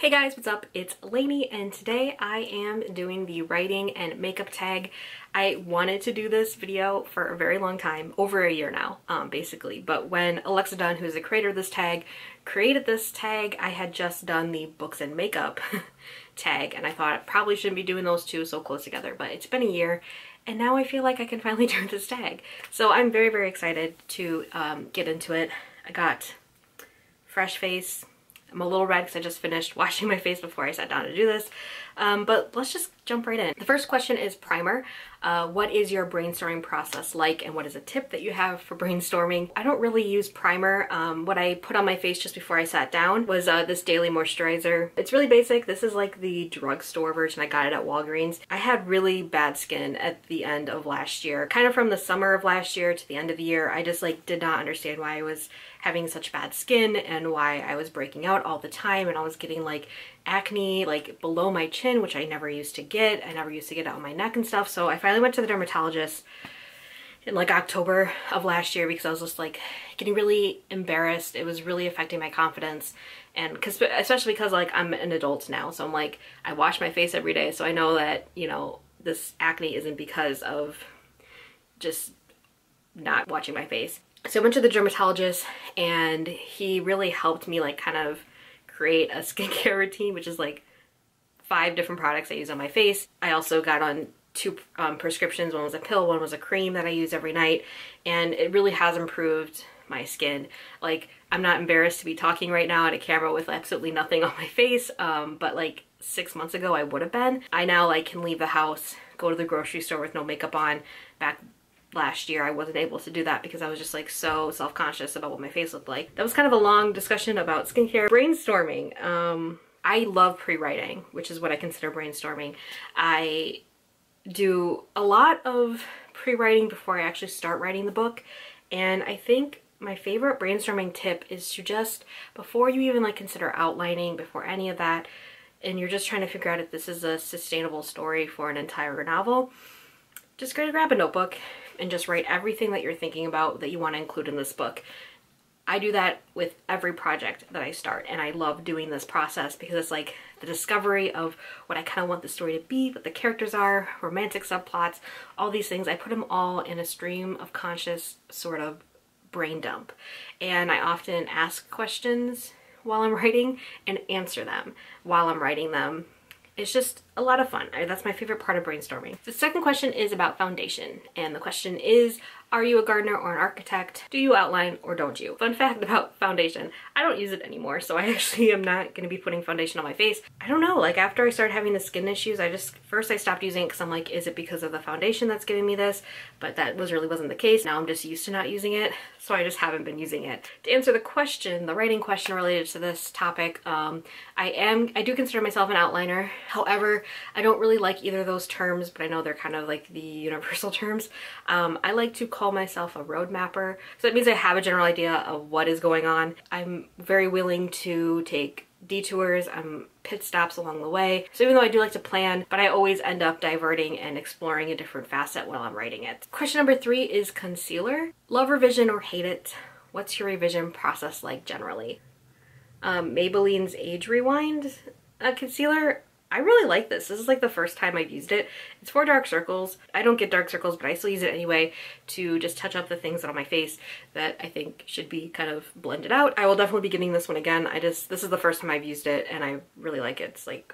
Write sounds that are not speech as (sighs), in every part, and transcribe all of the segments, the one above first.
Hey guys, what's up? It's Lainey and today I am doing the writing and makeup tag. I wanted to do this video for a very long time, over a year now, um, basically. But when Alexa Donne, who's the creator of this tag, created this tag, I had just done the books and makeup (laughs) tag and I thought I probably shouldn't be doing those two so close together, but it's been a year and now I feel like I can (laughs) finally do this tag. So I'm very, very excited to um, get into it. I got fresh face, I'm a little red because I just finished (laughs) washing my face before I sat down to do this. Um, but let's just jump right in. The first question is primer. Uh, what is your brainstorming process like and what is a tip that you have for (laughs) brainstorming? I don't really use primer. Um, what I put on my face just before I sat down was uh, this daily moisturizer. It's really basic. This is like the drugstore version. I got it at Walgreens. I had really bad skin at the end of last year. Kind of from the summer of last year to the end of the year. I just like did not understand why I was having such bad skin and why I was breaking out all the time and I was getting like acne like below my chin, which I never used to get. I never used to get out on my neck and stuff. So I finally went to the dermatologist in like October of last year because I was just like getting really embarrassed. It was really affecting my confidence. And because, especially because like I'm an adult now. So I'm like, I wash my face every day. So I know that, you know, this acne isn't because of just not watching my face. So I went to the dermatologist and he really helped me like kind of create a (laughs) skincare routine, which is like five different products I use on my face. I also got on two um, prescriptions. One was a pill, one was a cream that I use every night. And it really has improved my skin. Like, I'm not embarrassed to be talking right now at a camera with absolutely nothing on my face. Um, but like six months ago, I would have been. I now like can leave the house, go to the grocery store with no makeup on. Back last year I wasn't able to do that because I was just like so self-conscious about what my face looked like. That was kind of a long discussion about skincare. Brainstorming. Um, I love pre-writing, which is what I consider brainstorming. I do a lot of pre-writing before I actually start writing the book and I think my favorite brainstorming tip is to just, before you even like consider outlining, before any of that, and you're just trying to figure out if this is a sustainable story for an entire novel, just go to grab a notebook and just write everything that you're thinking about that you want to include in this book. I do that with every project that I start and I love doing this process because it's like the discovery of what I kind of want the story to be, what the characters are, romantic subplots, all these things. I put them all in a stream of conscious sort of brain dump. And I often ask questions while I'm (laughs) writing and answer them while I'm writing them it's just a lot of fun. That's my favorite part of brainstorming. The second question is about foundation. And the question is, are you a gardener or an architect? Do you outline or don't you? Fun fact about foundation, I don't use it anymore, so I (laughs) actually am not gonna be putting foundation on my face. I don't know, like after I started having the skin issues, I just, first I stopped using it because I'm like, is it because of the foundation that's giving me this? But that was really wasn't the case. Now I'm just used to not using it, so I just haven't been using it. To answer the question, the writing question related to this topic, um, I am, I do consider myself an outliner. However, I don't really like either of those terms, but I know they're kind of like the (laughs) universal terms. Um, I like to call myself a road mapper. So that means I have a general idea of what is going on. I'm very willing to take detours, I'm pit stops along the way. So even though I do like to plan, but I always end up diverting and exploring a different facet while I'm writing it. Question number three is concealer. Love revision or hate it? What's your revision process like generally? Um, Maybelline's Age Rewind uh, concealer I really like this. This is like the first time I've used it. It's for dark circles. I don't get dark circles, but I still use it anyway to just touch up the things on my face that I think should be kind of blended out. I will definitely be getting this one again. I just, this is the first time I've used it and I really like it. It's like,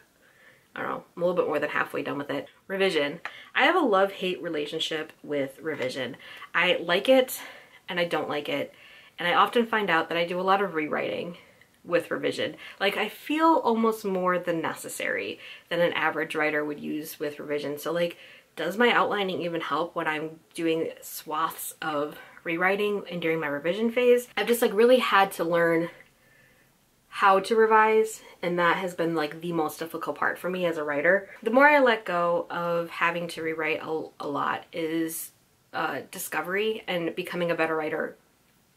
I don't know, I'm a little bit more than halfway done with it. Revision. I have a love-hate relationship with revision. I like it and I don't like it. And I often find out that I do a lot of rewriting with revision. Like I feel almost more than necessary than an average writer would use with revision. So like, does my outlining even help when I'm doing swaths of rewriting and during my revision phase? I've just like really had to learn how to revise and that has been like the most difficult part for me as a writer. The more I let go of having to rewrite a, a lot is uh, discovery and becoming a better writer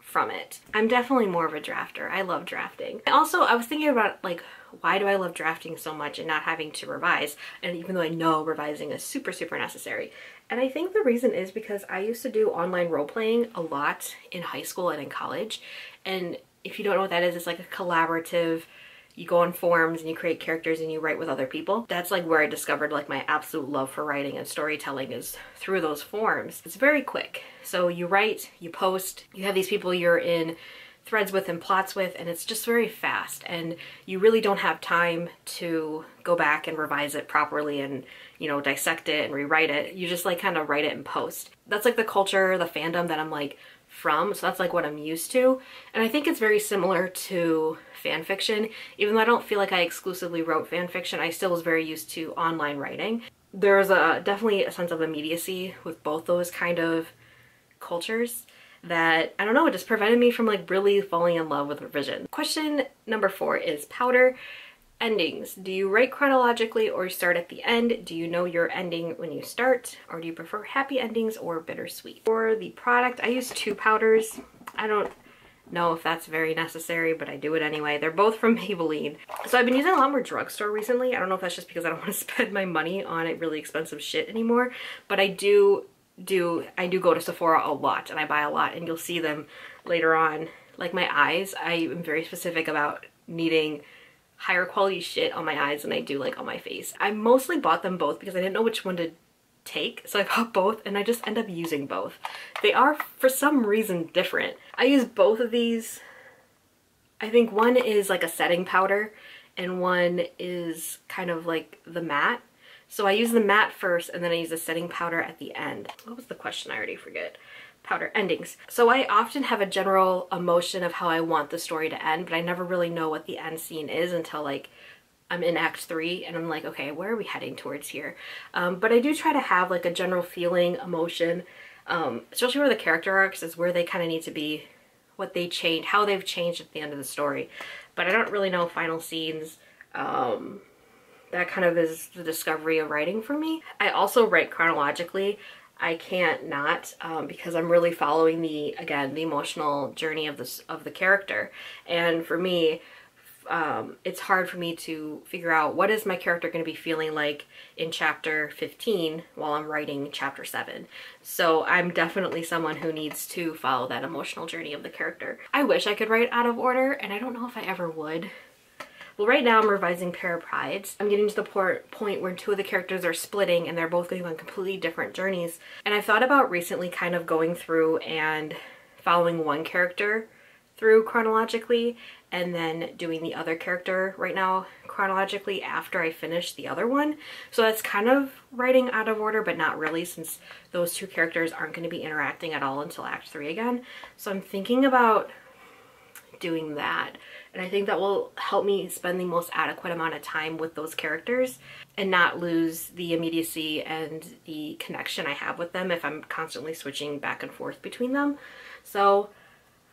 from it. I'm definitely more of a drafter. I love drafting. Also, I was thinking about like, why do I love drafting so much and not having to revise? And even though I know revising is super, super necessary. And I think the reason is because I used to do online role playing a lot in high school and in college. And if you don't know what that is, it's like a collaborative you go on forums and you create characters and you write with other people. That's like where I discovered like my absolute love for writing and storytelling is through those forums. It's very quick. So you write, you post, you have these people you're in threads with and plots with and it's just very fast and you really don't have time to go back and revise it properly and you know dissect it and rewrite it you just like kind of write it and post that's like the culture the fandom that i'm like from so that's like what i'm used to. And i think it's very similar to fan fiction. Even though i don't feel like i exclusively wrote fan fiction i still was very used to online writing. There's a definitely a sense of immediacy with both those kind of cultures that, I don't know, it just prevented me from like really falling in love with revision. Question number four is powder endings. Do you write chronologically or start at the end? Do you know your ending when you start? Or do you prefer happy endings or bittersweet? For the product, I use two powders. I don't know if that's very necessary, but I do it anyway. They're both from (laughs) Maybelline. So I've been using a lot more drugstore recently. I don't know if that's just because I don't (laughs) want to spend my money on it really expensive shit anymore, but I do do I do go to Sephora a lot and I buy a lot and you'll see them later on. Like my eyes, I am very specific about needing higher quality shit on my eyes than I do like on my face. I mostly bought them both because I didn't know which one to take so I (laughs) bought both and I just end up using both. They are for some reason different. I use both of these. I think one is like a setting powder and one is kind of like the matte so I use the matte first and then I use the setting powder at the end. What was the question? I already forget. Powder endings. So I often have a general emotion of how I want the story to end, but I never really know what the end scene is until like I'm in act three and I'm like, okay, where are we heading towards here? Um, but I do try to have like a general feeling, emotion, um, especially where the character arcs is where they kind of need to be, what they change, how they've changed at the end of the story. But I don't really know final scenes, um, that kind of is the discovery of writing for me. I also write chronologically. I can't not um, because I'm really following the again the emotional journey of this of the character, and for me, um, it's hard for me to figure out what is my character going to be feeling like in chapter 15 while I'm writing chapter 7. So I'm definitely someone who needs to follow that emotional journey of the character. I wish I could write out of order, and I don't know if I ever would. Well, right now I'm revising Pair of Prides. I'm getting to the point where two of the characters are splitting and they're both going on completely different journeys. And I thought about recently kind of going through and following one character through chronologically and then doing the other character right now chronologically after I finish the other one. So that's kind of writing out of order, but not really since those two characters aren't going to be interacting at all until Act 3 again. So I'm thinking about doing that. And I think that will help me spend the most adequate amount of time with those characters and not lose the immediacy and the connection I have with them if I'm constantly switching back and forth between them. So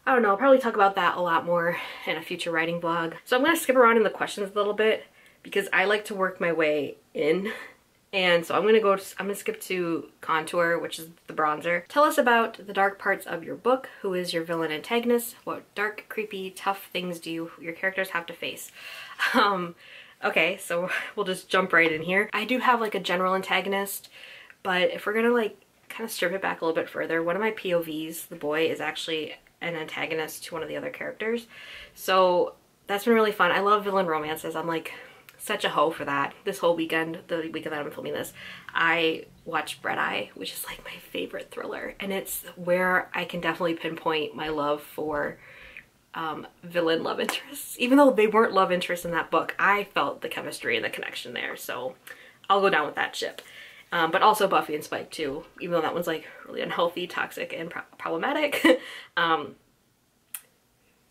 I don't know, I'll probably talk about that a lot more in a future writing blog. So I'm going to skip around in the questions a little bit because I like to work my way in (laughs) and so I'm gonna go, I'm gonna skip to Contour, which is the bronzer. Tell us about the dark parts of your book. Who is your villain antagonist? What dark, creepy, tough things do you, your characters have to face? (laughs) Um, okay, so (laughs) we'll just jump right in here. I do have like a general antagonist, but if we're gonna like kind of strip it back a little bit further, one of my POVs, the boy, is actually an antagonist to one of the other characters. So that's been really fun. I love villain romances. I'm like such a hoe for that. This whole weekend, the weekend that I'm filming this, I watched Bread Eye, which is like my favorite thriller. And it's where I can definitely pinpoint my love for um, villain love interests. Even though they weren't love interests in that book, I felt the chemistry and the connection there. So I'll go down with that ship. Um, but also Buffy and Spike too, even though that one's like really unhealthy, toxic, and pro problematic. (laughs) um,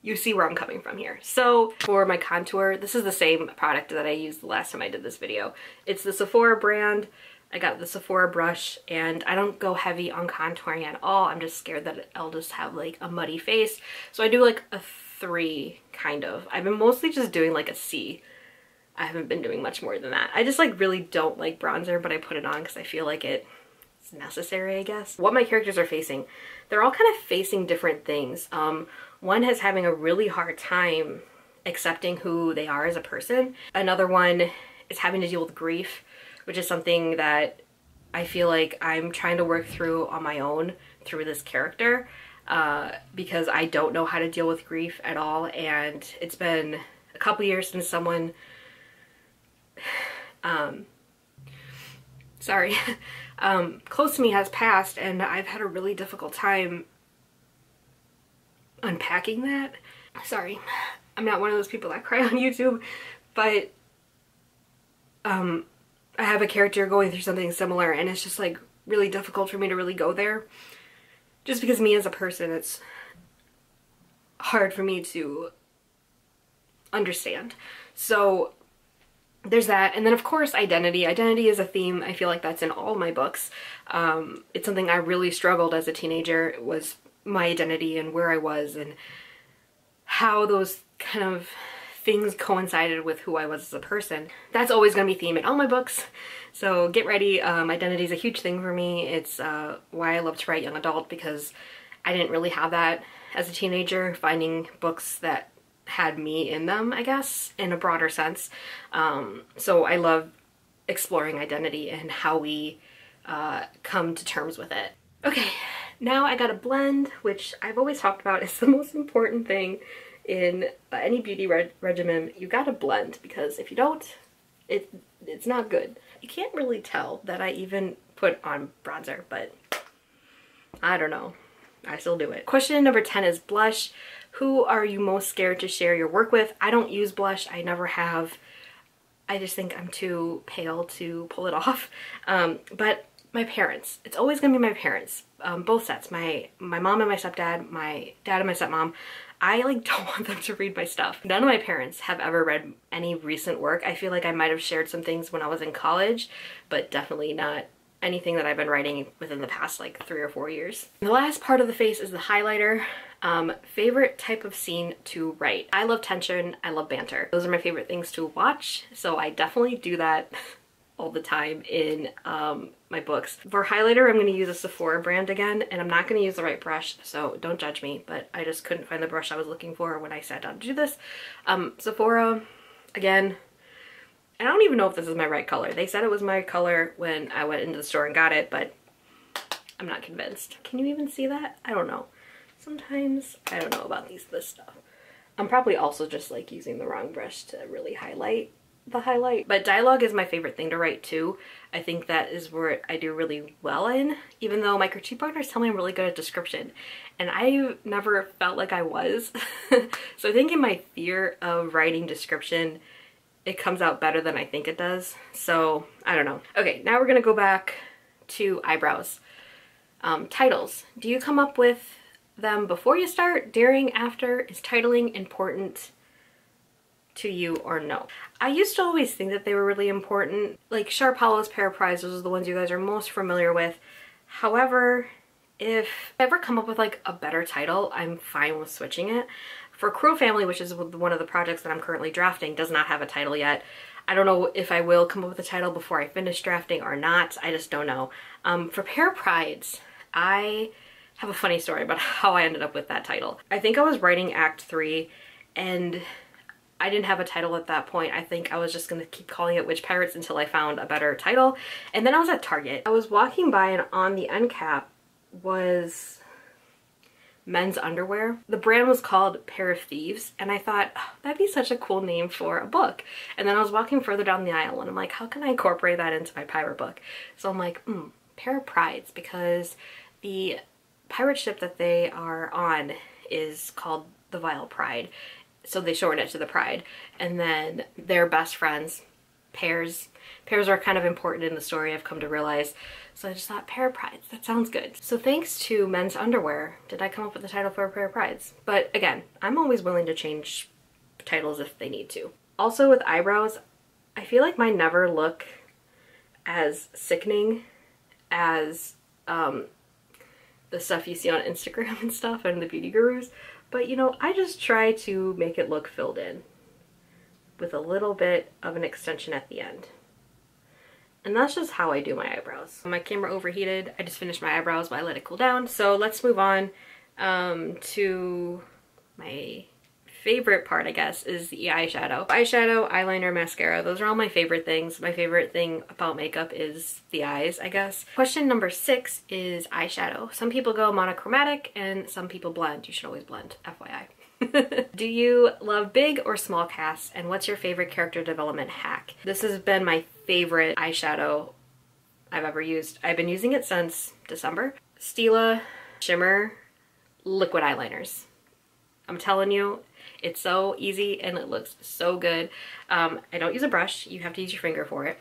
you see where I'm coming from here. So for my contour, this is the same product that I used the last time I did this video. It's the Sephora brand. I got the Sephora brush and I don't go heavy on contouring at all. I'm just scared that I'll just have like a muddy face. So I do like a three kind of. I've been mostly just doing like a C. I haven't been doing much more than that. I just like really don't like bronzer, but I put it on because I feel like it it's necessary, I guess. What my characters are facing, they're all kind of facing different things. Um, one is having a really hard time accepting who they are as a person. Another one is having to deal with grief, which is something that I feel like I'm trying to work through on my own through this character uh, because I don't know how to deal with grief at all and it's been a couple years since someone, (sighs) um, sorry, (laughs) um, close to me has passed and I've had a really difficult time unpacking that. Sorry, I'm not one of those people that cry (laughs) on YouTube, but um, I have a character going through something similar and it's just like really difficult for me to really go there. Just because me as a person, it's hard for me to understand. So there's that. And then of course identity. Identity is a theme. I feel like that's in all my books. Um, it's something I really struggled as a teenager. It was my identity and where I was and how those kind of things coincided with who I was as a person. That's always going to be theme in all my books. So get ready. Um, identity is a huge thing for me. It's uh, why I love to write young adult because I didn't really have that as a teenager, finding books that had me in them, I guess, in a broader sense. Um, so I love exploring identity and how we uh, come to terms with it. Okay, now I got a blend, which I've always talked about is (laughs) the most important thing in uh, any beauty reg regimen, you gotta blend because if you don't, it it's not good. You can't really tell that I even put on bronzer, but I don't know. I still do it. Question number 10 is blush. Who are you most scared to share your work with? I don't use blush. I never have. I just think I'm too pale to pull it (laughs) off. Um, but my parents. It's always gonna be my parents. Um, both sets. My my mom and my stepdad, my dad and my stepmom. I like (laughs) don't want them to read my stuff. None of my parents have ever read any recent work. I feel like I might have shared some things when I was in college, but definitely not anything that I've been writing within the past like three or four years. The last part of the face is the highlighter. Um, favorite type of scene to write. I love tension, I love banter. Those are my favorite things to watch, so I definitely do that (laughs) all the time in um, my books. For highlighter, I'm going to use a Sephora brand again, and I'm not going to use the right brush, so don't judge me, but I just couldn't find the brush I was looking for when I sat down to do this. Um, Sephora, again, I don't even know if this is my right color. They said it was my color when I went into the store and got it, but I'm not convinced. Can you even see that? I don't know. Sometimes I don't know about these this stuff. I'm probably also just like using the wrong brush to really highlight the highlight. But dialogue is my favorite thing to write too. I think that is where I do really well in, even though my critique partners tell me I'm really good at description. And I never felt like I was. (laughs) so I think in my fear of writing description, it comes out better than I think it does. So I don't know. Okay, now we're gonna go back to eyebrows. Um, titles. Do you come up with them before you start, during, after? Is titling important? To you or no. I used to always think that they were really important. Like Sharp Hollow's Pair of Prides, those are the ones you guys are most familiar with. However, if I ever come up with like a better title, I'm fine with switching it. For Crow Family, which is one of the projects that I'm currently drafting, does not have a title yet. I don't know if I will come up with a title before I finish drafting or not. I just don't know. Um, for Pair Prides, I have a funny story about (laughs) how I ended up with that title. I think I was writing Act 3 and I didn't have a title at that point. I think I was just gonna keep calling it Witch Pirates until I found a better title. And then I was at Target. I was walking by and on the end cap was men's underwear. The brand was called Pair of Thieves and I thought oh, that'd be such a cool name for a book. And then I was walking further down the aisle and I'm like, how can I incorporate that into my pirate book? So I'm like, hmm, Pair of Prides because the pirate ship that they are on is called the Vile Pride so they shorten it to the Pride. And then their best friends, pairs. Pairs are kind of important in the story, I've come to realize. So I just thought, pair prides, that sounds good. So thanks to men's underwear, did I come up with the title for a pair of prides. But again, I'm always willing to change titles if they need to. Also with eyebrows, I feel like mine never look as sickening as um, the stuff you see on Instagram (laughs) and stuff and the beauty gurus. But you know, I just try to make it look filled in with a little bit of an extension at the end. And that's just how I do my eyebrows. My camera overheated. I just finished my eyebrows, but I let it cool down. So let's move on um, to my favorite part, I guess, is the eyeshadow. Eyeshadow, eyeliner, mascara, those are all my favorite things. My favorite thing about makeup is the eyes, I guess. Question number six is eyeshadow. Some people go monochromatic and some people blend. You should always blend, FYI. (laughs) Do you love big or small casts and what's your favorite character development hack? This has been my favorite eyeshadow I've ever used. I've been using it since December. Stila Shimmer Liquid Eyeliners. I'm telling you, it's so easy and it looks so good. Um, I don't use a brush, you have to use your finger for it.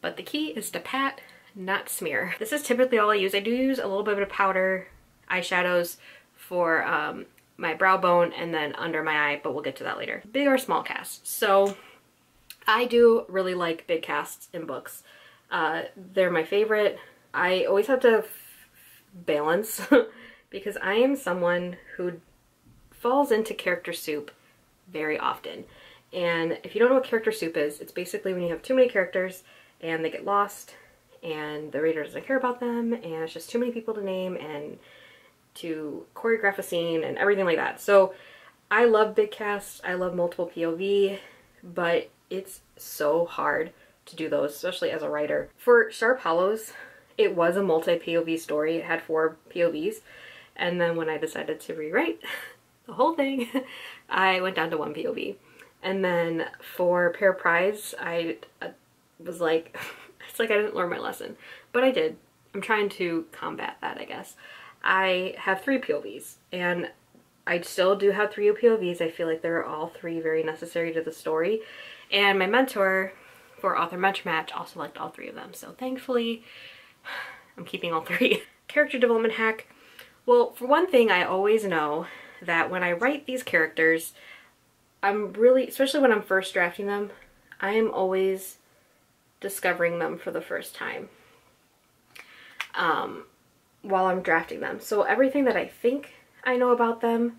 But the key is to pat, not smear. This is typically all I use. I do use a little bit of powder eyeshadows for um, my brow bone and then under my eye, but we'll get to that later. Big or small cast. So I do really like big casts in books. Uh, they're my favorite. I always have to balance (laughs) because I am someone who falls into character soup very often. And if you don't know what character soup is, it's basically when you have too many characters and they get lost and the reader doesn't care about them and it's just too many people to name and to choreograph a scene and everything like that. So I love big casts, I love multiple POV, but it's so hard to do those, especially as a writer. For Sharp Hollows, it was a multi-POV story. It had four POVs. And then when I decided to rewrite (laughs) the whole thing, (laughs) I went down to one POV. And then for Pair Prides, I uh, was like, (laughs) it's like I didn't learn my lesson. But I did. I'm trying to combat that, I guess. I have three POVs and I still do have three POVs. I feel like they're all three very necessary to the story. And my mentor for Author Mentor Match also liked all three of them. So thankfully, (sighs) I'm keeping all three. (laughs) Character development hack. Well, for one thing, I always know that when I write these characters, I'm really, especially when I'm first drafting them, I am always discovering them for the first time. Um, while I'm drafting them. So everything that I think I know about them,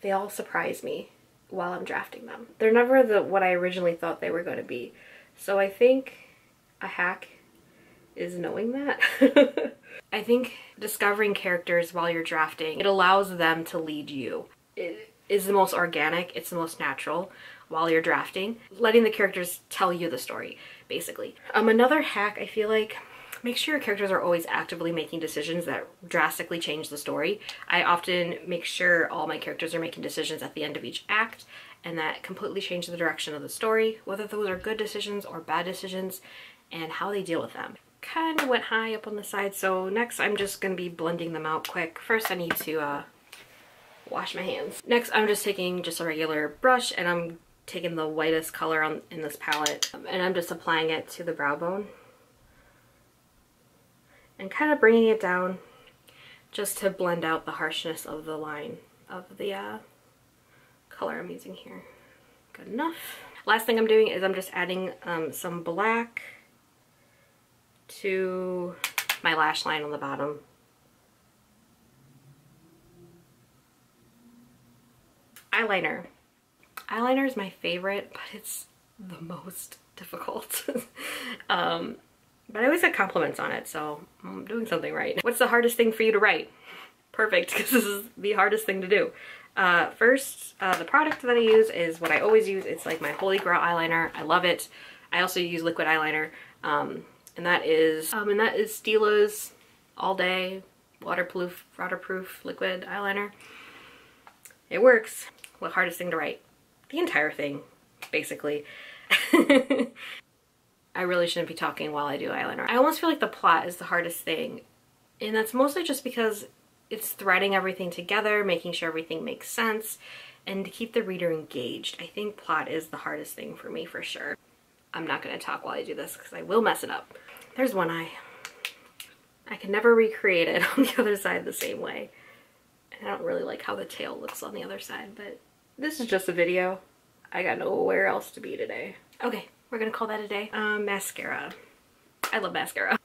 they all surprise me while I'm drafting them. They're never the what I originally thought they were going to be. So I think a hack is knowing that. (laughs) I think discovering characters while you're drafting, it allows them to lead you. It is the most organic, it's the most natural while you're drafting, letting the characters tell you the story, basically. Um, another hack I feel like make sure your characters are always actively making decisions that drastically change the story. I often make sure all my characters are making decisions at the end of each act and that completely change the direction of the story, whether those are good decisions or bad decisions, and how they deal with them. Kind of went high up on the side, so next I'm just going to be blending them out quick. First I need to uh, wash my hands. Next I'm just taking just a regular brush and I'm taking the whitest color on in this palette and I'm just applying it to the brow bone and kind of bringing it down just to blend out the harshness of the line of the uh, color I'm using here. Good enough. Last thing I'm doing is I'm just adding um, some black to my lash line on the bottom. Eyeliner. Eyeliner is my favorite, but it's the most difficult. (laughs) um, but I always get compliments on it, so I'm doing something right. What's the hardest thing for you to write? Perfect, (laughs) because this is the hardest thing to do. Uh, first, uh, the product that I use is what I always use. It's like my Holy Grail eyeliner. I love it. I also use liquid eyeliner, um, and that is um, and that is Stila's All Day Waterproof Waterproof Liquid Eyeliner. It works. The hardest thing to write? The entire thing, basically. (laughs) I really shouldn't be talking while I do eyeliner. I almost feel like the plot is the hardest thing. And that's mostly just because it's threading everything together, making sure everything makes sense, and to keep the reader engaged. I think plot is the hardest thing for me for sure. I'm not going to talk while I do this because I will mess it up. There's one eye. I can never recreate it (laughs) on the other side the same way. And I don't really like how the tail looks on the other side, but this is just a video. I got nowhere else to be today. Okay, we're gonna call that a day. Um, mascara. I love mascara.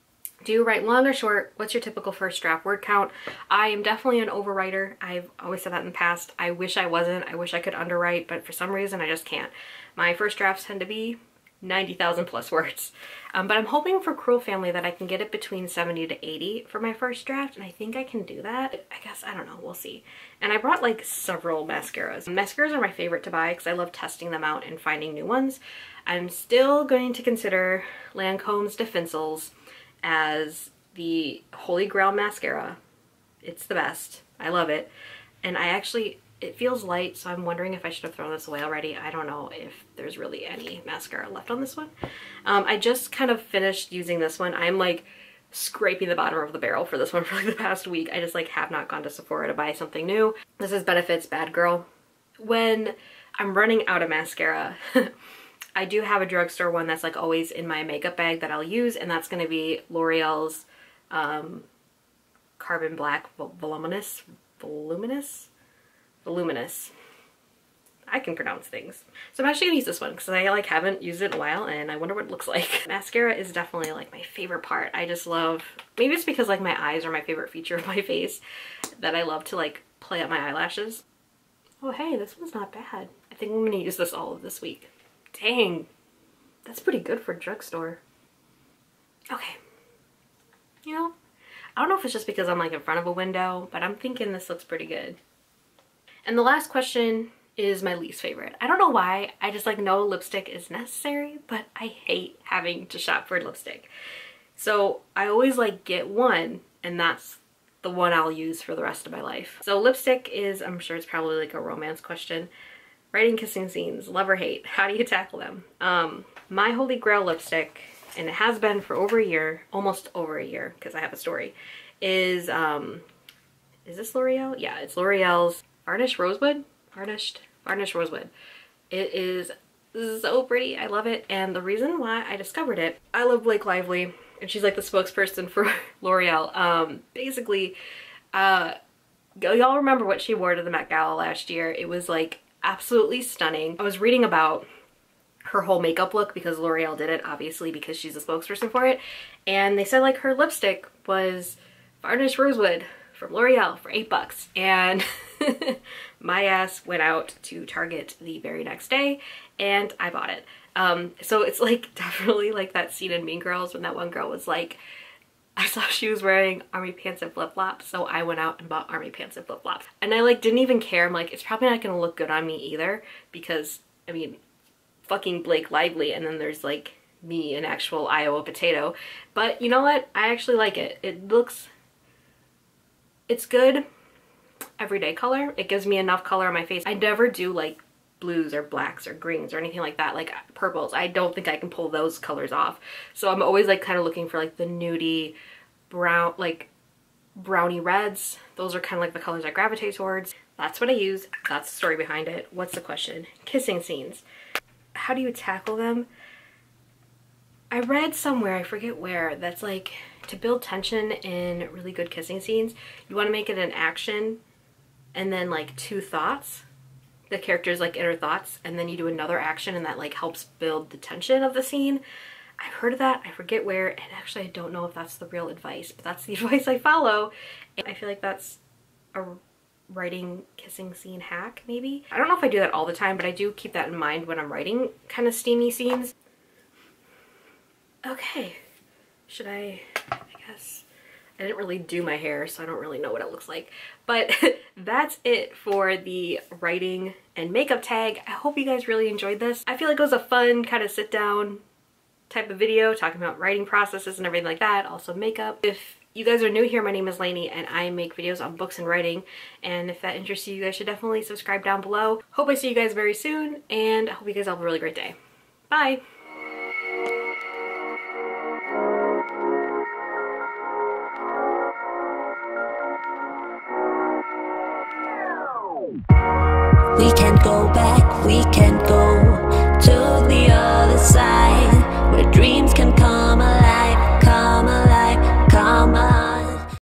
Do you write long or short? What's your typical first draft word count? I am definitely an overwriter. I've always said that in the past. I wish I wasn't. I wish I could underwrite, but for some reason I just can't. My first drafts tend to be 90,000 plus words. Um, but I'm hoping for Cruel Family that I can get it between 70 to 80 for my first draft, and I think I can do that. I guess, I don't know, we'll see. And I brought like several mascaras. Mascaras are my favorite to buy because I love testing them out and finding new ones. I'm still going to consider Lancome's Définicils as the Holy Grail mascara. It's the best. I love it. And I actually It feels light, so I'm wondering if I should have thrown this away already. I don't know if there's really any mascara left on this one. Um, I just kind of finished using this one. I'm like scraping the bottom of the barrel for this one (laughs) for like the past week. I just like have not gone to Sephora to buy something new. This is Benefits Bad Girl. When I'm running out of mascara, (laughs) I do have a drugstore one that's like always in my makeup bag that I'll use and that's going to be L'Oreal's um, Carbon Black Voluminous, Voluminous, Voluminous. I can pronounce things. So I'm actually gonna use this one because I like haven't used it in a while and I wonder what it looks like. (laughs) Mascara is definitely like my favorite part. I just love, maybe it's because like my eyes are my favorite feature of my (laughs) face that I love to like play up my eyelashes. Oh hey, this one's not bad. I think I'm gonna use this all of this week. Dang, that's pretty good for drugstore. Okay, you know, I don't know if it's just because I'm like in front of a window, but I'm thinking this looks pretty good. And the last question is my least favorite. I don't know why, I just like know lipstick is necessary, but I hate having to shop for lipstick. So I always like get one and that's the one I'll use for the rest of my life. So lipstick is, I'm sure it's probably like a romance question. Writing kissing scenes, love or hate, how do you tackle them? Um, my holy grail lipstick, and it has been for over a year, almost over a year, because I have a story, is, um, is this L'Oreal? Yeah, it's L'Oreal's Varnished Rosewood? Varnished? Varnished Rosewood. It is so pretty. I love it. And the reason why I discovered it, I love Blake Lively and she's like the spokesperson for (laughs) L'Oreal. Um, basically, uh, y'all remember what she wore to the Met Gala last year. It was like absolutely stunning. I was reading about her whole makeup look because L'Oreal did it, obviously, because she's a spokesperson for it. And they said like her lipstick was Varnished Rosewood from L'Oreal for eight bucks. And (laughs) (laughs) my ass went out to Target the very next day and I bought it. Um, so it's like (laughs) definitely like that scene in Mean Girls when that one girl was like, (laughs) I saw she was wearing army pants and flip-flops, so I went out and bought army pants and flip-flops. And I like didn't even care. I'm like, it's probably not gonna look good on me either because, I mean, fucking Blake Lively and then there's like me, an actual Iowa potato. But you know what? I actually like it. It looks, it's good everyday color. It gives me enough color on my face. I never do like blues or blacks or greens or anything like that, like purples. I don't think I can pull those colors off. So I'm always like kind of looking for like the nudie brown, like brownie reds. Those are kind of like the colors I gravitate towards. That's what I use. That's the story behind it. What's the question? Kissing scenes. How do you tackle them? I read somewhere, I forget where, that's like to build tension in really good kissing scenes, you want to make it an action and then like two thoughts the character's like inner thoughts and then you do another action and that like helps build the tension of the scene. I've heard of that, I forget where, and actually I don't know if that's the real advice, but that's the (laughs) advice I follow. And I feel like that's a writing kissing scene hack maybe. I don't know if I do that all the time, but I do keep that in mind when I'm writing kind of steamy scenes. Okay, should I, I guess, I didn't really do my hair, so I don't really know what it looks like. But (laughs) that's it for the writing and makeup tag. I hope you guys really enjoyed this. I feel like it was a fun kind of sit down type of video talking about writing processes and everything like that, also makeup. If you guys are new here, my name is Lainey and I make videos on books and writing and if that interests you, you guys should definitely subscribe down below. Hope I see you guys very soon and I hope you guys have a really great day. Bye!